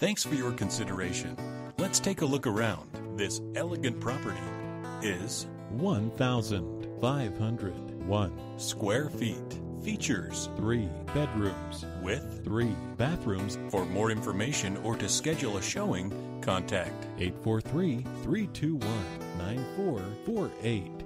Thanks for your consideration. Let's take a look around. This elegant property is 1,501 square feet. Features three bedrooms with three bathrooms. For more information or to schedule a showing, contact 843 321 9448